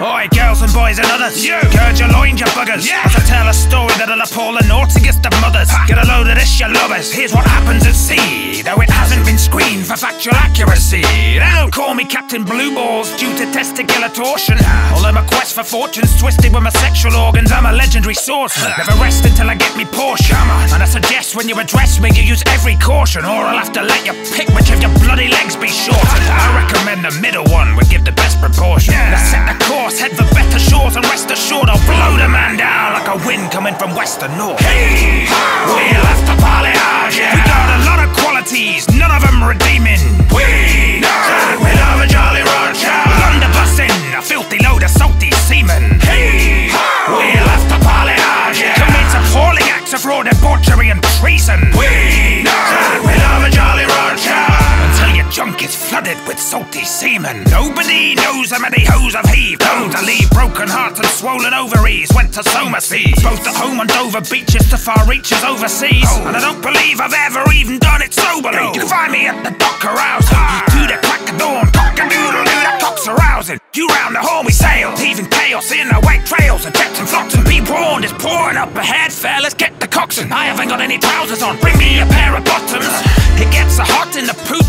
Oi, girls and boys and others. You. Gird your loins, you buggers. Yeah. As I tell a story that'll appall the naughtiest of mothers. Ha. Get a load of this, you lovers. Here's what happens at sea. Though it hasn't been screened for factual accuracy. Don't call me Captain Blue Balls due to testicular torsion. Although my quest for fortune's twisted with my sexual organs, I'm a legendary swordsman. Never rest until I get me Porsche. And I suggest when you address me, you use every caution, or I'll have to let you pick which of your bloody legs be shortened. I recommend the middle one would give the best proportion. Let's set the course, head for better shores, and rest assured I'll blow the man down like a wind coming from west and north. Hey, we'll have to parley yeah. We got a lot of qualities, none of them redeeming. We know we love a jolly roger. Blunderbussin', a filthy load of salty semen. Hey, we'll have to parley yeah. Commits appalling acts of raw debauchery and treason. We know flooded with salty semen. Nobody knows how many hoes I've heaved. Leave broken hearts and swollen ovaries. Went to Soma Seas, both at home on Dover beaches to far reaches overseas. And I don't believe I've ever even done it soberly. You can find me at the dock carousing. To the crack of dawn, cock a doodle doo, that cock's arousing. You round the horn we sail, heaving chaos in our white trails and jets and flotsam. Be warned, it's pouring up ahead, fellas. Get the coxswain. I haven't got any trousers on. Bring me a pair of bottoms. It gets so hot in the poop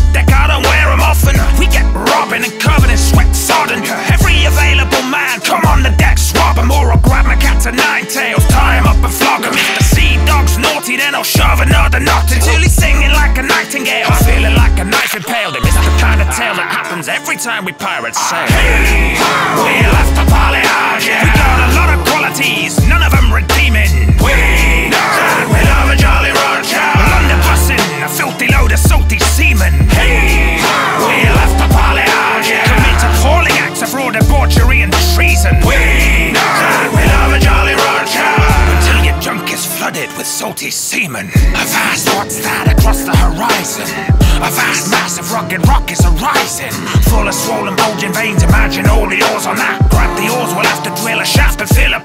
happens every time we pirates sail. With salty semen. Avast what's that across the horizon? A vast mass of rugged rock is arising. Full of swollen, bulging veins. Imagine all the oars on that. Grab the oars, we'll have to drill a shaft and fill up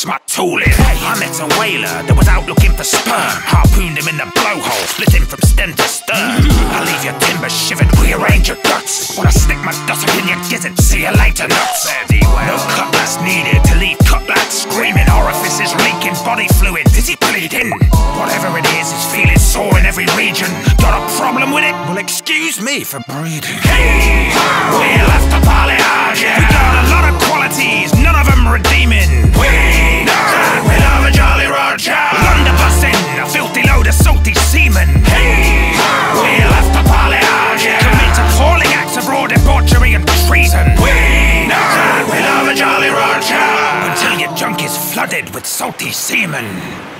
thrust my tool in. I met a whaler that was out looking for sperm. Harpooned him in the blowhole, split him from stem to stern. I leave your timbers shivered, rearrange your guts. When I stick my dust in your gizzard, see you later, nuts. No cutlass needed to leave cutlass screaming. Orifices leaking body fluid. Is he bleeding? Whatever it is, it's feeling sore in every region. Got a problem with it? Well, excuse me for breeding. Hey, we'll have to yeah. We got a lot of qualities, none of them redeeming. We flooded with salty semen.